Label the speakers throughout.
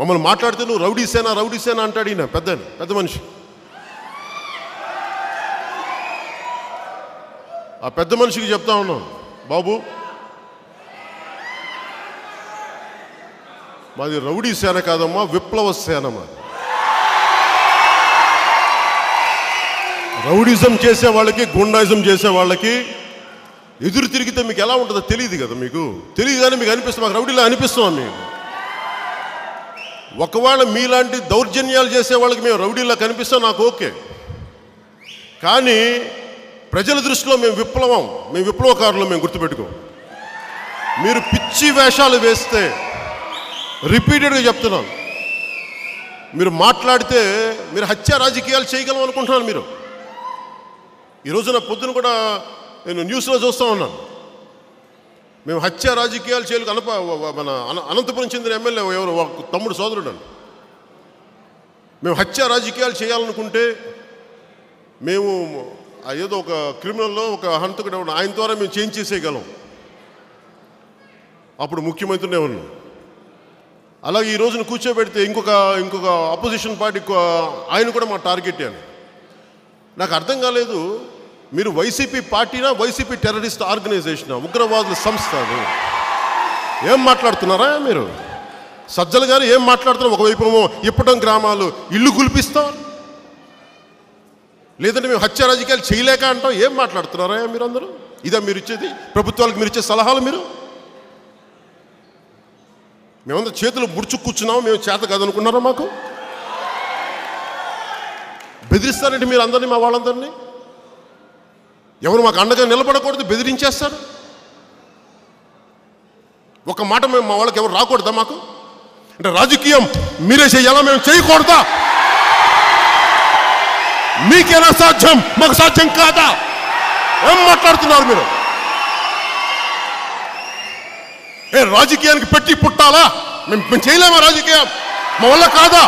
Speaker 1: మమ్మల్ని మాట్లాడితే నువ్వు రౌడీసేనా రౌడీసేనా అంటాడు ఈయన పెద్ద పెద్ద మనిషి. ఆ పెద్ద మనిషికి చెప్తా ఉన్నాం బాబు మాది రౌడీ సేన కాదమ్మా విప్లవ సేన మాది. రౌడిజం చేసే వాళ్ళకి గుండాయిజం చేసే వాళ్ళకి ఎదురు తిరిగితే మీకు ఎలా ఉంటుందో తెలియదు కదా మీకు. తెలియదు కానీ మీకు అనిపిస్తుంది మాకు రౌడీలా అనిపిస్తున్నాం మీకు. ఒకవేళ మీలాంటి దౌర్జన్యాలు చేసే వాళ్ళకి మేము రౌడీలా కనిపిస్తాం నాకు ఓకే. కానీ ప్రజల దృష్టిలో మేము విప్లవం మేము విప్లవకారులు మేము గుర్తుపెట్టుకో. మీరు పిచ్చి వేషాలు వేస్తే రిపీటెడ్గా చెప్తున్నాను. మీరు మాట్లాడితే మీరు హత్య రాజకీయాలు చేయగలం అనుకుంటున్నాను మీరు. ఈరోజు నా పొద్దున కూడా నేను న్యూస్లో చూస్తూ ఉన్నాను. మేము హత్య రాజకీయాలు చేయలేదు అనప మన అన- అనంతపురం చెందిన ఎమ్మెల్యే ఎవరు? ఒక తమ్ముడు సోదరుడు అండి. మేము హత్య రాజకీయాలు చేయాలనుకుంటే మేము ఏదో ఒక క్రిమినల్లో ఒక హంతకుడు ఎవరు ఆయన ద్వారా మేము చేంజ్ చేసేయగలం. అప్పుడు ముఖ్యమంత్రినే ఉన్నాం. అలాగే ఈ రోజున కూర్చోబెడితే ఇంకొక ఇంకొక అపోజిషన్ పార్టీ ఆయన కూడా మా టార్గెట్ అని నాకు అర్థం కాలేదు మీరు వైసీపీ పార్టీనా వైసీపీ టెర్రరిస్ట్ ఆర్గనైజేషన్? ఉగ్రవాదుల సంస్థ అది. ఏం మాట్లాడుతున్నారా మీరు? సజ్జల గారు ఏం మాట్లాడుతున్నారు? ఒకవైపు ఏమో ఇప్పటం గ్రామాలు ఇల్లు గుల్పిస్తాం లేదంటే మేము హత్య రాజకీయాలు చేయలేక అంటాం. ఏం మాట్లాడుతున్నారా మీరు అందరూ ఇదా మీరు ఇచ్చేది? ప్రభుత్వాలకు మీరు ఇచ్చే సలహాలు మీరు? మేమంతా చేతులు ముడుచు కూర్చున్నాము. మేము చేత కాదనుకున్నారా మాకు? బెదిరిస్తారంటే మీరు అందరినీ మా వాళ్ళందరినీ? ఎవరు మాకు అండగా నిలబడకూడదు బెదిరించేస్తారు? ఒక మాట మేము మా వాళ్ళకి ఎవరు రాకూడదా మాకు? అంటే రాజకీయం మీరే చేయాలా మేము చేయకూడదా? మీకేనా సాధ్యం? మాకు సాధ్యం కాదా? ఏం మాట్లాడుతున్నారు మీరు? ఏ రాజకీయానికి పెట్టి పుట్టాలా? మేము మేము చేయలేమా రాజకీయం? మా వల్ల కాదా?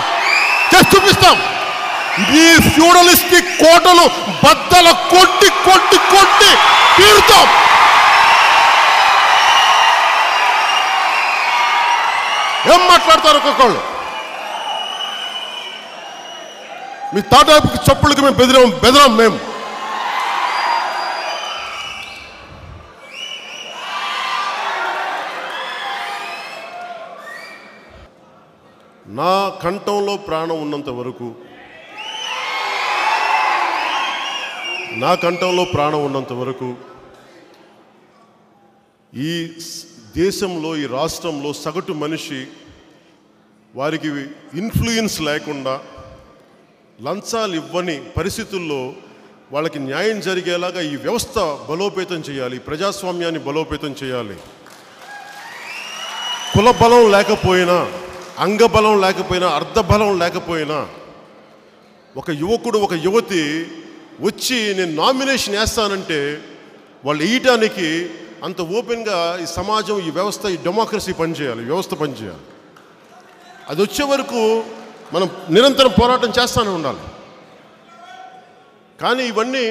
Speaker 1: చేసి చూపిస్తాం. ఈ ఫ్యూడలిస్టిక్ కోటలు బద్దల కొట్టి కొట్టి తీరుతాం ఏం మాట్లాడతారు ఒక్కొక్కళ్ళు? మీ తాటాపుకి చప్పులకి మేము బెదిరాం బెదరాం మేము. నా కంఠంలో ప్రాణం ఉన్నంత వరకు నా కంఠంలో ప్రాణం ఉన్నంత వరకు ఈ దేశంలో ఈ రాష్ట్రంలో సగటు మనిషి వారికి ఇన్ఫ్లుయెన్స్ లేకుండా లంచాలు ఇవ్వని పరిస్థితుల్లో వాళ్ళకి న్యాయం జరిగేలాగా ఈ వ్యవస్థ బలోపేతం చేయాలి ప్రజాస్వామ్యాన్ని బలోపేతం చేయాలి. కుల బలం లేకపోయినా అంగబలం లేకపోయినా అర్ధబలం లేకపోయినా ఒక యువకుడు ఒక యువతి వచ్చి నేను నామినేషన్ వేస్తానంటే వాళ్ళు వేయటానికి అంత ఓపెన్గా ఈ సమాజం ఈ వ్యవస్థ ఈ డెమోక్రసీ పనిచేయాలి వ్యవస్థ పనిచేయాలి. అది వచ్చే వరకు మనం నిరంతరం పోరాటం చేస్తూనే ఉండాలి. కానీ ఇవన్నీ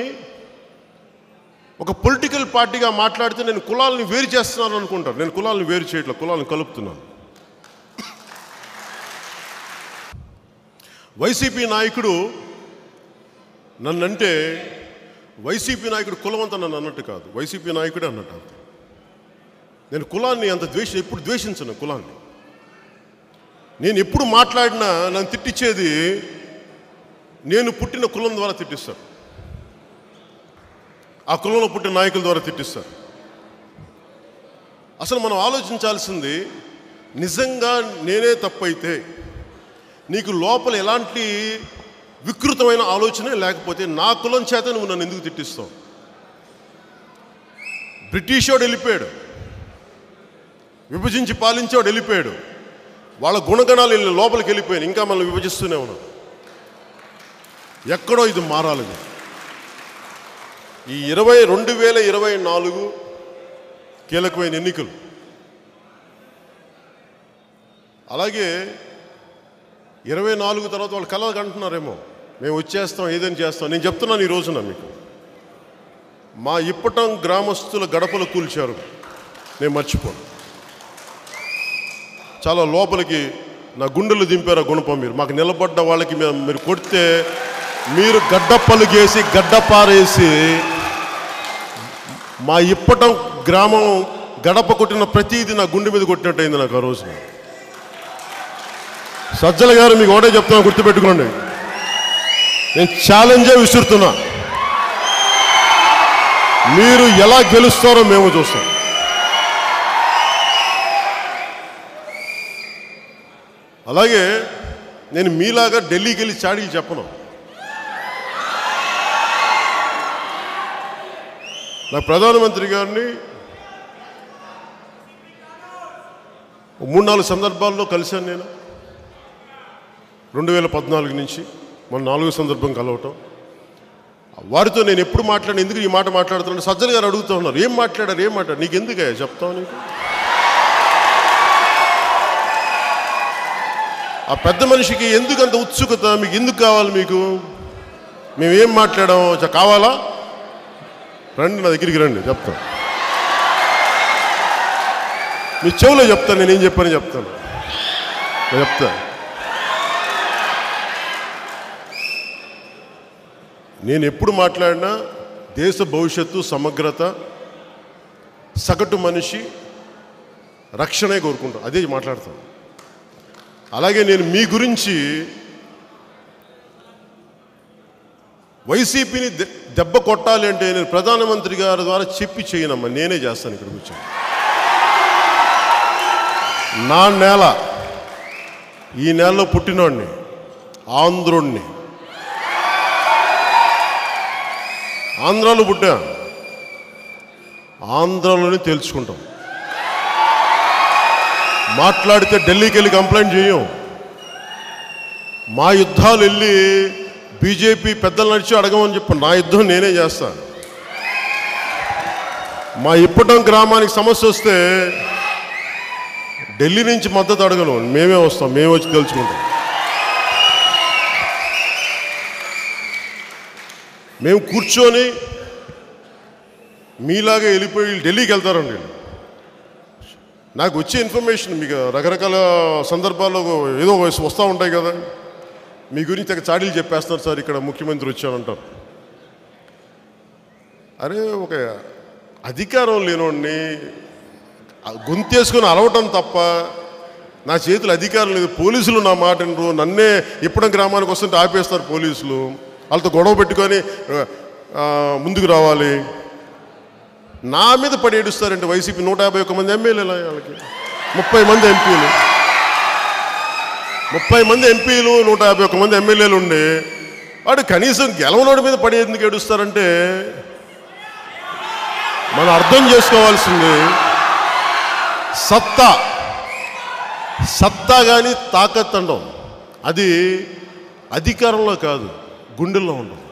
Speaker 1: ఒక పొలిటికల్ పార్టీగా మాట్లాడితే నేను కులాలను వేరు చేస్తున్నాను అనుకుంటాను నేను కులాలను వేరు చేయట్లేదు కులాలను కలుపుతున్నాను. వైసీపీ నాయకుడు నన్నంటే వైసీపీ నాయకుడు కులవంత నన్ను అన్నట్టు కాదు. వైసీపీ నాయకుడే అన్నట్టు అంతే. నేను కులాన్ని అంత ద్వేష ఎప్పుడు ద్వేషించను కులాన్ని. నేను ఎప్పుడు మాట్లాడినా నన్ను తిట్టించేది నేను పుట్టిన కులం ద్వారా తిట్టిస్తారు. ఆ కులంలో పుట్టిన నాయకుల ద్వారా తిట్టిస్తారు. అసలు మనం ఆలోచించాల్సింది నిజంగా నేనే తప్పైతే నీకు లోపల ఎలాంటి వికృతమైన ఆలోచనే లేకపోతే నా కులం చేత నువ్వు నన్ను ఎందుకు తిట్టిస్తావు? బ్రిటిష్ వాడు వెళ్ళిపోయాడు. విభజించి పాలించేవాడు వెళ్ళిపోయాడు. వాళ్ళ గుణగణాలు వెళ్ళి లోపలికి వెళ్ళిపోయాను. ఇంకా మనం విభజిస్తూనే ఉన్నాం ఎక్కడో ఇది మారాలి ఈ ఇరవై రెండు వేల ఇరవై నాలుగు కీలకమైన ఎన్నికలు. అలాగే ఇరవై నాలుగు తర్వాత వాళ్ళు కలలు మేము వచ్చేస్తాం ఏదైనా చేస్తాం. నేను చెప్తున్నాను ఈ రోజున మీకు. మా ఇప్పటం గ్రామస్తుల గడపలు కూల్చారు. నేను మర్చిపోను. చాలా లోపలికి నా గుండెలు దింపారు గుణపం మీరు. మాకు నిలబడ్డ వాళ్ళకి మేము మీరు కొడితే మీరు గడ్డ పలుగేసి గడ్డ గడ్డపారేసి మా ఇప్పటం గ్రామం గడప కొట్టిన ప్రతిదీ నా గుండె మీద కొట్టినట్టు అయింది నాకు ఆ రోజున. సజ్జల గారు మీకు ఒకటే చెప్తున్నా గుర్తుపెట్టుకోండి. నేను ఛాలెంజే విసురుతున్నా. మీరు ఎలా గెలుస్తారో మేము చూస్తాం. అలాగే నేను మీలాగా ఢిల్లీకి వెళ్ళి చాడీలు చెప్పను. నా ప్రధానమంత్రి గారిని మూడు నాలుగు సందర్భాల్లో కలిశాను నేను. రెండు వేల పద్నాలుగు నుంచి. మన నాలుగో సందర్భం కలవటం. వారితో నేను ఎప్పుడు మాట్లాడిన ఎందుకు ఈ మాట మాట్లాడుతున్నాను? సజ్జన్ గారు అడుగుతూ ఉన్నారు ఏం మాట్లాడారు? ఏం మాట్లాడారు? నీకు ఎందుకయ్యా? చెప్తావు నీకు? ఆ పెద్ద మనిషికి ఎందుకు అంత ఉత్సుకత? మీకు ఎందుకు కావాలి మీకు? మేము ఏం కావాలా? రండి నా దగ్గరికి రండి చెప్తాను. మీ చెవులో చెప్తాను నేను ఏం చెప్తాను. చెప్తాను. నేను ఎప్పుడు మాట్లాడినా దేశ భవిష్యత్తు సమగ్రత సగటు మనిషి రక్షణే కోరుకుంటాను అదే మాట్లాడతాను. అలాగే నేను మీ గురించి వైసీపీని దెబ్బ కొట్టాలి అంటే నేను ప్రధానమంత్రి గారి ద్వారా చెప్పి చేయనమ్మా. నేనే చేస్తాను ఇక్కడ కూర్చొని నా నేల ఈ నేలలో పుట్టినోడిని ఆంధ్రుణ్ణి ఆంధ్రాలో పుట్టా. ఆంధ్రాలోనే తెలుసుకుంటాం మాట్లాడితే ఢిల్లీకి వెళ్ళి కంప్లైంట్ చేయం. మా యుద్ధాలు వెళ్ళి బీజేపీ పెద్దలు నడిచి అడగమని చెప్పి నా యుద్ధం నేనే చేస్తాను మా ఇప్పటం గ్రామానికి సమస్య వస్తే ఢిల్లీ నుంచి మద్దతు అడగను. మేమే వస్తాం. మేమే వచ్చి తెలుసుకుంటాం మేము కూర్చొని మీలాగా వెళ్ళిపోయి ఢిల్లీకి వెళ్తారండి. నాకు వచ్చే ఇన్ఫర్మేషన్ మీకు రకరకాల సందర్భాల్లో ఏదో వస్తూ ఉంటాయి కదా. మీ గురించి తెగ చాడీలు చెప్పేస్తారు సార్ ఇక్కడ ముఖ్యమంత్రి వచ్చానంటారు అరే ఒక అధికారం లేనోడిని గొంతేసుకొని అలవటం తప్ప నా చేతులు అధికారం లేదు పోలీసులు నా మాట నన్నే ఇప్పడం గ్రామానికి వస్తుంటే ఆపేస్తారు పోలీసులు. వాళ్ళతో గొడవ పెట్టుకొని ముందుకు రావాలి. నా మీద పడి ఏడుస్తారంటే వైసీపీ నూట యాభై ఒక్క మంది ఎమ్మెల్యేలు వాళ్ళకి. ముప్పై మంది ఎంపీలు. ముప్పై మంది ఎంపీలు నూట యాభై ఒక్క మంది ఎమ్మెల్యేలు ఉండి వాడు కనీసం గెలవనోడి మీద పడి ఎందుకు ఏడుస్తారంటే మనం అర్థం చేసుకోవాల్సింది సత్తా. సత్తా కానీ తాకత్ అండం. అది అధికారంలో కాదు. గుండెల్లో ఉండవు.